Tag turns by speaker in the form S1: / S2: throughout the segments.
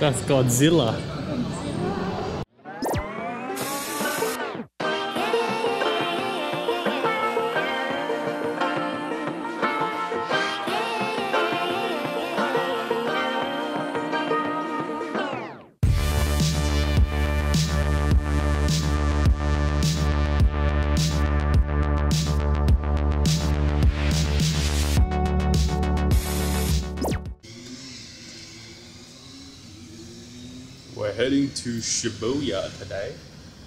S1: That's Godzilla. Shibuya today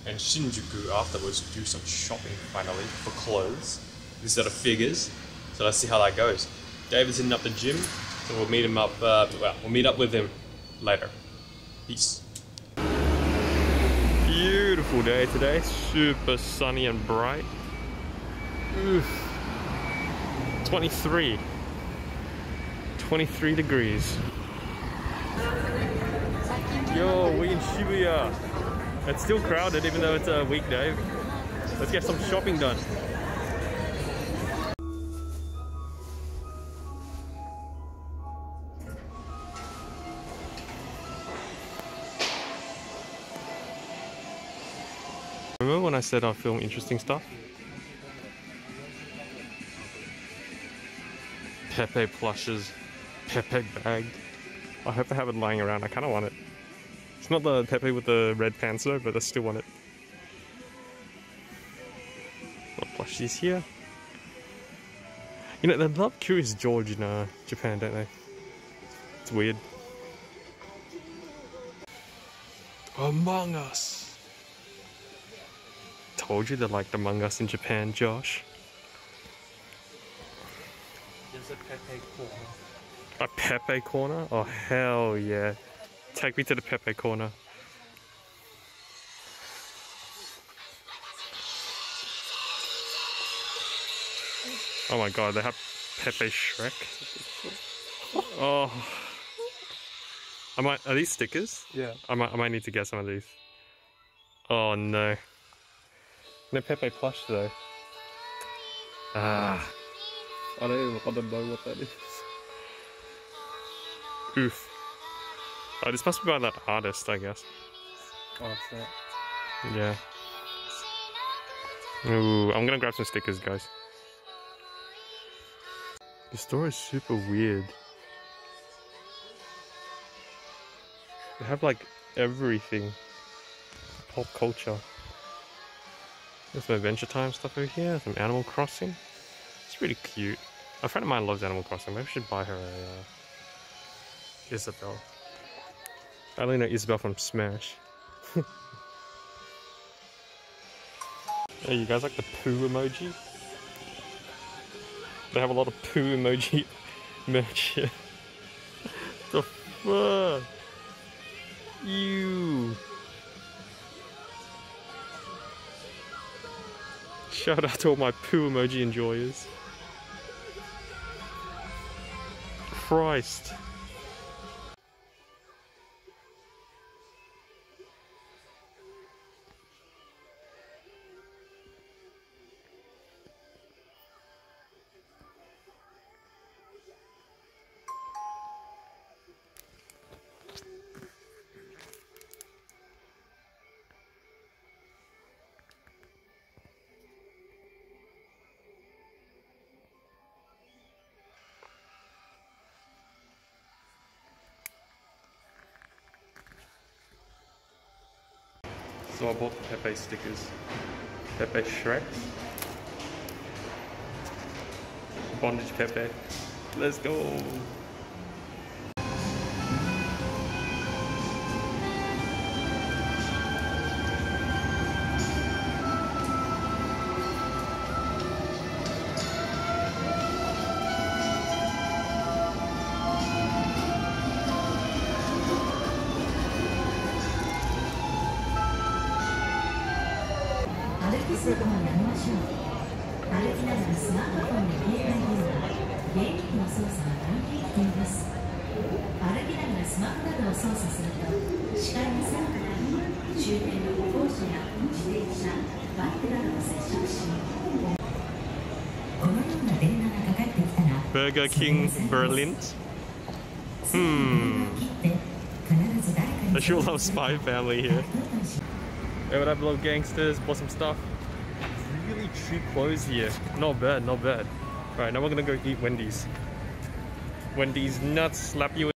S1: and Shinjuku afterwards to do some shopping finally for clothes instead of figures. So let's see how that goes. David's hitting up the gym, so we'll meet him up. Uh, well, we'll meet up with him later. Peace. Beautiful day today, super sunny and bright. Oof. 23. 23 degrees. Yo, we in Shibuya. It's still crowded even though it's a weekday. Let's get some shopping done. Remember when I said I'd film interesting stuff? Pepe plushes, Pepe bag. I hope I have it lying around. I kind of want it. It's not the Pepe with the red pants though, but I still want it. What plushies here? You know, they love Curious George in uh, Japan, don't they? It's weird. Among Us! Told you they liked Among Us in Japan, Josh.
S2: There's a Pepe corner.
S1: A Pepe corner? Oh hell yeah. Take me to the Pepe corner. Oh my god, they have Pepe Shrek. Oh. I might are these stickers?
S2: Yeah.
S1: I might I might need to get some of these. Oh no. No Pepe plush though. Ah.
S2: I don't even want to know what that is.
S1: Oof. Oh, this must be by that artist, I guess.
S2: Oh, what's that?
S1: Yeah. Ooh, I'm gonna grab some stickers, guys. The store is super weird. They have like everything. Pop culture. There's some Adventure Time stuff over here, some Animal Crossing. It's really cute. A friend of mine loves Animal Crossing. Maybe I should buy her a uh, Isabelle. I only know Isabelle from Smash. hey, you guys like the poo emoji? They have a lot of poo emoji merch here. the fuck? You. Shout out to all my poo emoji enjoyers. Christ. So I bought the Pepe stickers. Pepe Shrek. Bondage Pepe. Let's go! Burger King Berlin. Hmm. The Love Spy family here. Hey, what up, little gangsters? Bought some stuff. Cheap clothes here. Not bad, not bad. Alright, now we're gonna go eat Wendy's. Wendy's nuts slap you.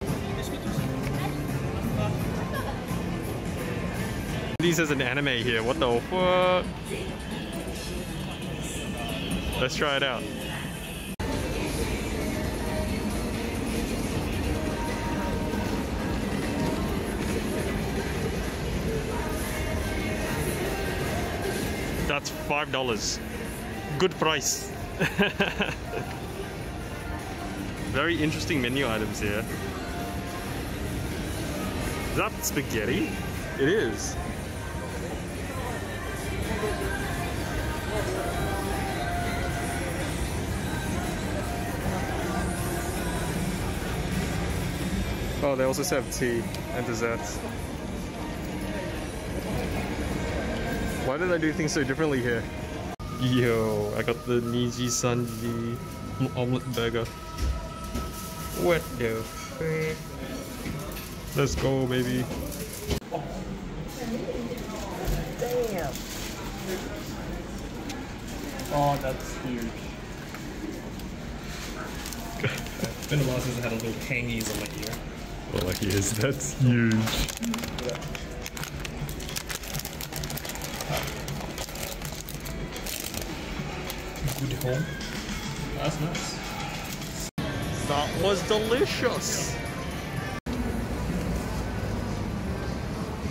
S1: Wendy's is an anime here. What the fuck? Let's try it out. That's five dollars. Good price. Very interesting menu items here. Is that spaghetti? It is. Oh, they also serve tea and desserts. Why did I do things so differently here? Yo, I got the Nijisanji omelet burger. What the frick? Let's go, baby.
S2: Damn. Oh, that's huge. it's been a while since I had a little tangies on my ear.
S1: Well, he is. That's huge.
S2: Good home. That's nice.
S1: That was delicious.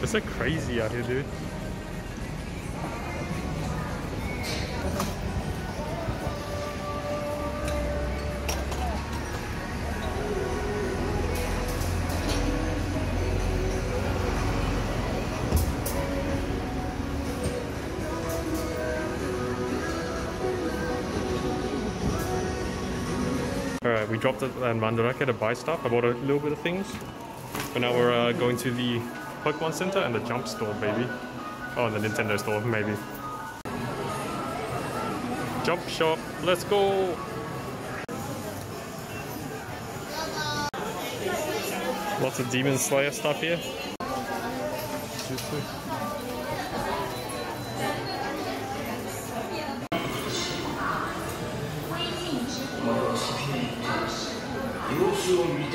S1: It's like crazy out here, dude. We dropped it at Mandarake to buy stuff. I bought a little bit of things. But now we're uh, going to the Pokemon Center and the Jump Store, baby. Oh, and the Nintendo Store, maybe. Jump Shop, let's go! Lots of Demon Slayer stuff here.
S2: sur lui.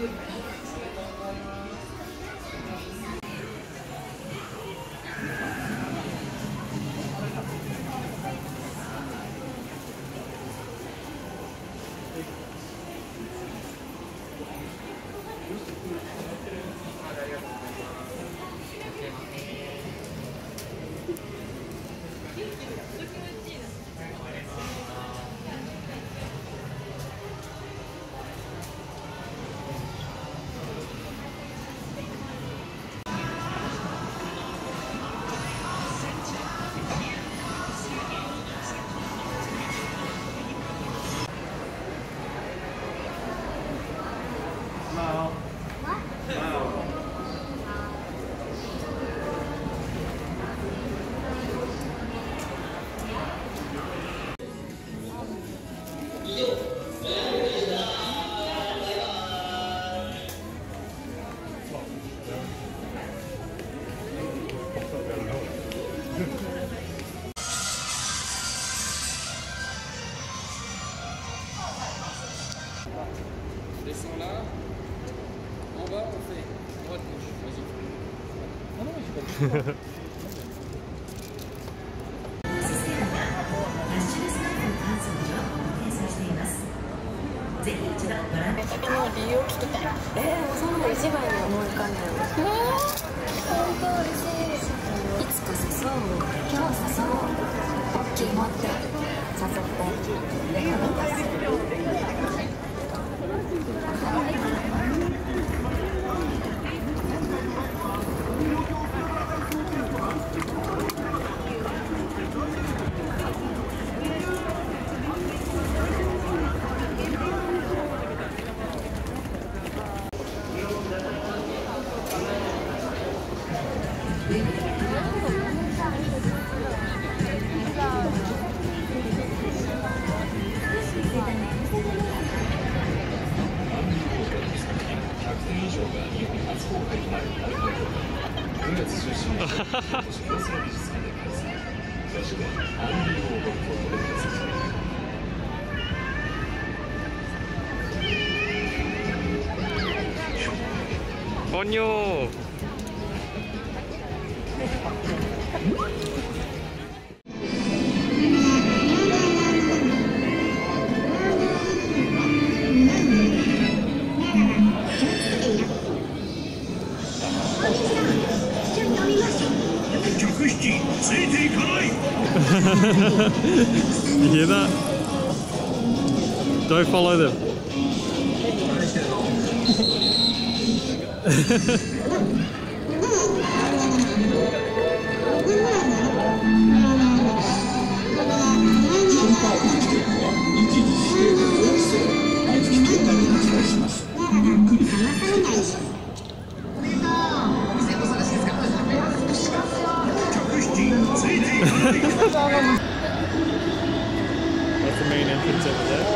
S2: Descends non, j'ai pas dit.
S3: の理由を聞きたいえー、そんなの一番に思い浮か？んだよえー、本当嬉しいいつか？誘う今日誘おうオッケー待って誘ってで話
S4: 안녕 You
S1: hear that? Don't follow them. That's the main entrance over there.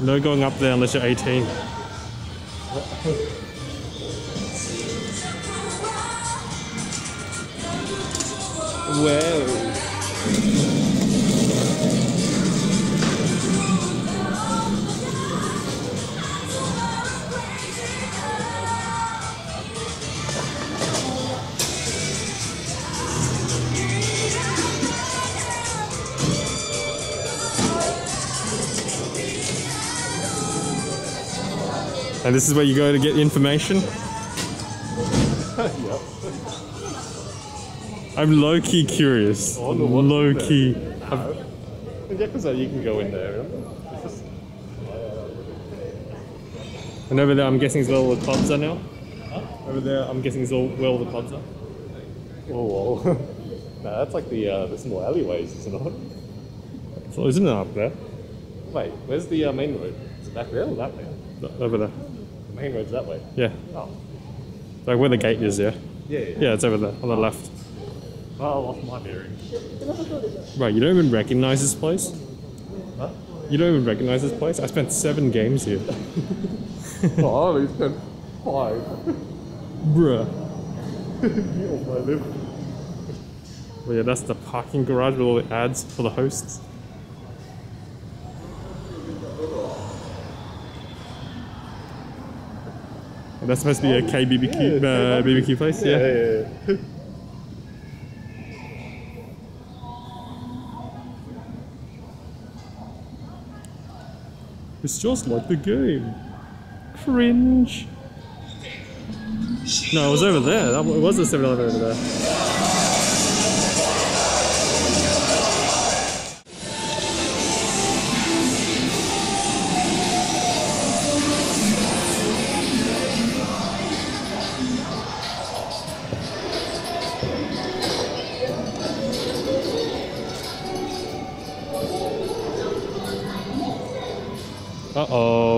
S1: No going up there unless you're 18. Whoa. And this is where you go to get information? yep. I'm low key curious.
S4: I wonder what's in
S1: low key.
S4: Yeah, because you can go in there. Just,
S1: And over there, I'm guessing is where all the clubs are now. Over there, I'm guessing is all where all the clubs are.
S4: oh, well. nah, that's like the, uh, the small alleyways, isn't it?
S1: So isn't it up there?
S4: Wait, where's the uh, main road? Is it back there or that way?
S1: Over there.
S4: Main road's that way.
S1: Yeah.
S4: Oh.
S1: Like where the gate is, yeah.
S4: Yeah, yeah.
S1: Yeah, it's over there on the left.
S4: Oh, I lost my bearings.
S1: Right, you don't even recognize this place?
S4: Huh?
S1: You don't even recognize this place? I spent seven games here.
S4: oh, I only spent five.
S1: Bruh.
S4: Off my lip.
S1: Well, yeah, that's the parking garage with all the ads for the hosts. That's supposed to be a KBBQ uh, BBQ place.
S4: Yeah.
S1: It's just like the game. Cringe. No, it was over there. That, it was the 7 Eleven over there.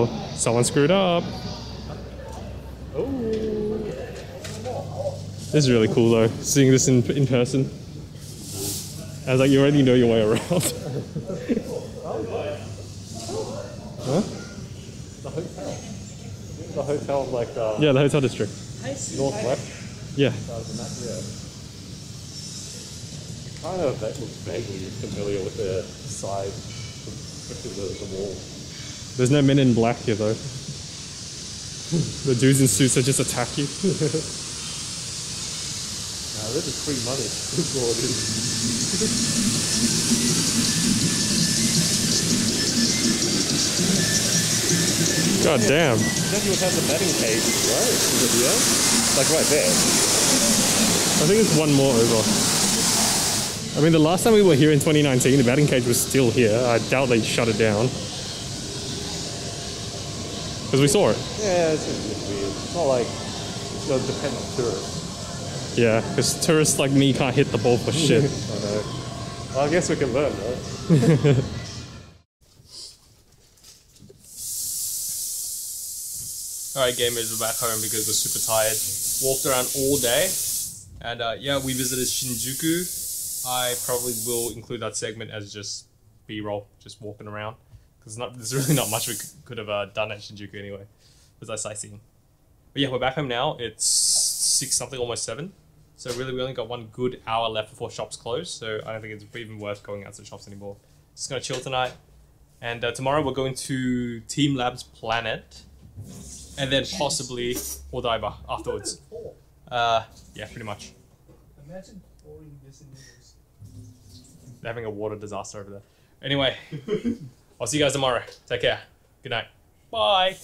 S1: Oh. Someone screwed up.
S4: Oh.
S1: This is really cool though, seeing this in, in person. I was like you already know your way around. huh?
S4: The hotel. The hotel, like, uh,
S1: Yeah, the hotel district.
S4: northwest.
S1: Yeah.
S4: Rather than that, yeah. Kind of that looks vaguely familiar with the side, especially the, the wall.
S1: There's no men in black here though. the dudes in suits are just attack you.
S4: Nah, this is free money. That's all it is.
S1: God damn.
S4: Then you would have the betting cage, right? Is it here? Like right there.
S1: I think it's one more over. I mean, the last time we were here in 2019, the batting cage was still here. I doubt they shut it down. Because we saw it.
S4: Yeah, it's just weird. It's not like it does depend on tourists.
S1: Yeah, because tourists like me can't hit the ball for shit.
S4: I know. Well, I guess we can learn, right?
S1: Alright, gamers, we're back home because we're super tired. Walked around all day. And uh, yeah, we visited Shinjuku. I probably will include that segment as just B roll, just walking around. Because there's really not much we could, have uh, done at Shinjuku anyway, besides sightseeing. But yeah, we're back home now. It's six something, almost seven. So really, we only got one good hour left before shops close. So I don't think it's even worth going out to the shops anymore. Just gonna chill tonight. And uh, tomorrow we're going to Team Labs Planet and then possibly Odaiba afterwards. Uh, yeah, pretty much.
S2: Imagine pouring this in.
S1: Having a water disaster over there. Anyway, I'll see you guys tomorrow. Take care. Good night. Bye.